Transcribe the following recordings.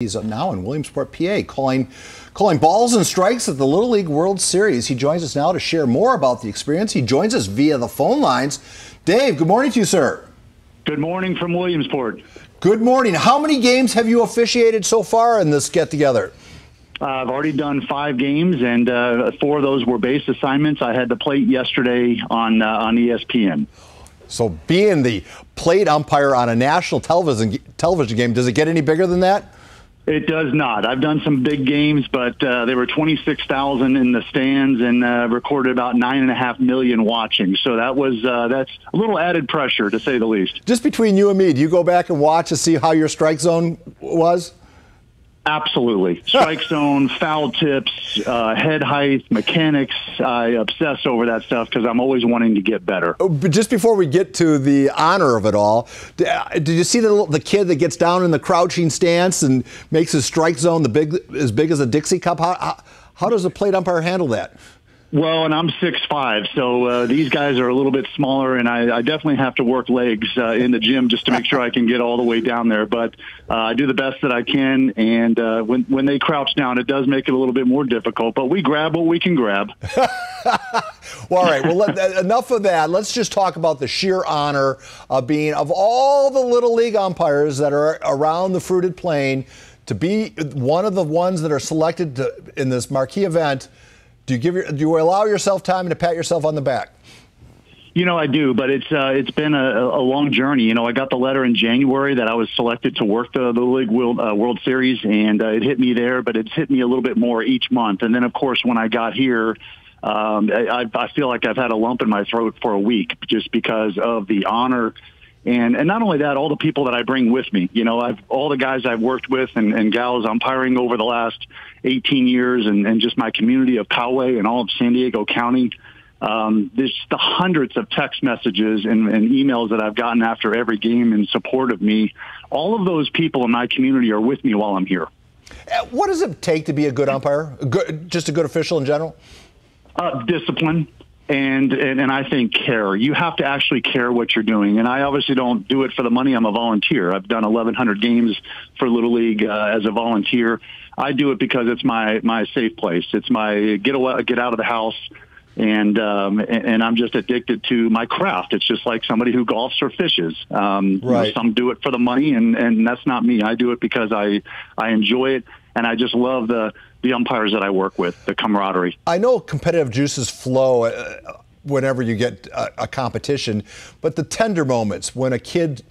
He's up now in Williamsport, PA, calling, calling balls and strikes at the Little League World Series. He joins us now to share more about the experience. He joins us via the phone lines. Dave, good morning to you, sir. Good morning from Williamsport. Good morning. How many games have you officiated so far in this get together? Uh, I've already done five games, and uh, four of those were base assignments. I had the plate yesterday on uh, on ESPN. So, being the plate umpire on a national television television game, does it get any bigger than that? It does not. I've done some big games, but uh, there were 26,000 in the stands and uh, recorded about nine and a half million watching. So that was uh, that's a little added pressure to say the least. Just between you and me, do you go back and watch to see how your strike zone was? Absolutely. Strike zone, foul tips, uh, head height, mechanics. I obsess over that stuff because I'm always wanting to get better. Oh, but just before we get to the honor of it all, uh, did you see the, the kid that gets down in the crouching stance and makes his strike zone the big as big as a Dixie cup? How, how, how does a plate umpire handle that? Well, and I'm six five, so uh, these guys are a little bit smaller, and I, I definitely have to work legs uh, in the gym just to make sure I can get all the way down there. But uh, I do the best that I can, and uh, when when they crouch down, it does make it a little bit more difficult. But we grab what we can grab. well, all right. Well, let, enough of that. Let's just talk about the sheer honor of being of all the little league umpires that are around the fruited plain to be one of the ones that are selected to, in this marquee event do you give your, do you allow yourself time to pat yourself on the back? You know, I do, but it's uh, it's been a, a long journey. You know, I got the letter in January that I was selected to work the, the League World, uh, World Series, and uh, it hit me there, but it's hit me a little bit more each month. And then, of course, when I got here, um, I, I feel like I've had a lump in my throat for a week just because of the honor and and not only that, all the people that I bring with me. You know, I've all the guys I've worked with and, and gals umpiring over the last 18 years, and, and just my community of Poway and all of San Diego County. Um, there's the hundreds of text messages and, and emails that I've gotten after every game in support of me. All of those people in my community are with me while I'm here. Uh, what does it take to be a good umpire? A good, just a good official in general? Uh, discipline and, and and I think care. You have to actually care what you're doing. And I obviously don't do it for the money. I'm a volunteer. I've done 1,100 games for Little League uh, as a volunteer. I do it because it's my my safe place. It's my get away, get out of the house. And, um, and I'm just addicted to my craft. It's just like somebody who golfs or fishes. Um, right. You know, some do it for the money, and, and that's not me. I do it because I I enjoy it, and I just love the the umpires that I work with, the camaraderie. I know competitive juices flow uh, whenever you get a, a, competition, but the tender moments when a kid,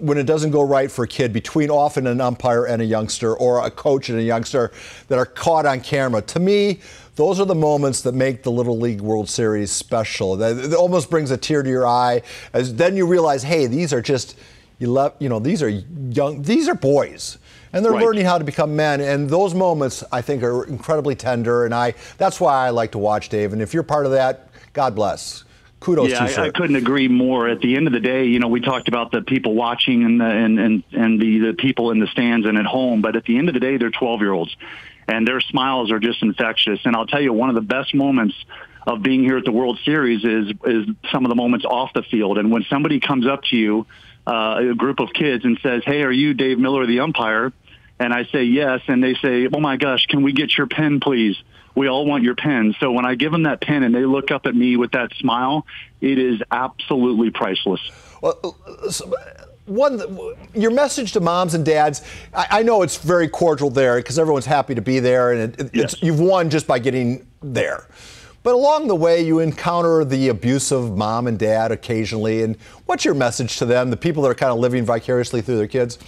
when it doesn't go right for a kid between often an umpire and a youngster or a coach and a youngster that are caught on camera, to me, those are the moments that make the Little League World Series special. It almost brings a tear to your eye as then you realize, hey, these are just you love, you know, these are young, these are boys, and they're right. learning how to become men. And those moments, I think, are incredibly tender. And I, that's why I like to watch Dave. And if you're part of that, God bless. Kudos yeah, to you, I, I, couldn't agree more. At the end of the day, you know, we talked about the people watching and the, and and, and the, the people in the stands and at home. But at the end of the day, they're 12 year olds, and their smiles are just infectious. And I'll tell you, one of the best moments of being here at the World Series is is some of the moments off the field. And when somebody comes up to you uh, a group of kids and says, "Hey, are you Dave Miller, the umpire?" And I say yes, and they say, "Oh my gosh, can we get your pen, please?" We all want your pen. So when I give them that pen and they look up at me with that smile, it is absolutely priceless. Well, so one, your message to moms and dads, I, I know it's very cordial there because everyone's happy to be there, and it, yes. you've won just by getting there. But along the way, you encounter the abusive mom and dad occasionally. And what's your message to them, the people that are kind of living vicariously through their kids?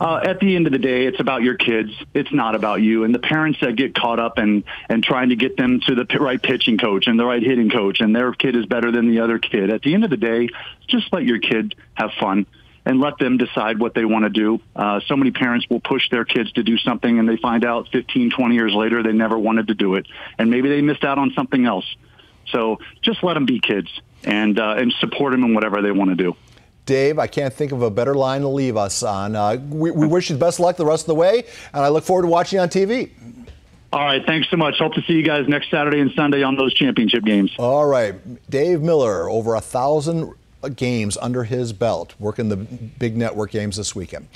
Uh, at the end of the day, it's about your kids. It's not about you. And the parents that get caught up and and trying to get them to the right pitching coach and the right hitting coach, and their kid is better than the other kid. At the end of the day, just let your kid have fun and let them decide what they want to do. Uh, so many parents will push their kids to do something and they find out 15, 20 years later they never wanted to do it. And maybe they missed out on something else. So just let them be kids and, uh, and support them in whatever they want to do. Dave, I can't think of a better line to leave us on. Uh, we, we wish you the best luck the rest of the way, and I look forward to watching you on TV. All right, thanks so much. Hope to see you guys next Saturday and Sunday on those championship games. All right, Dave Miller, over a thousand games under his belt, working the big network games this weekend.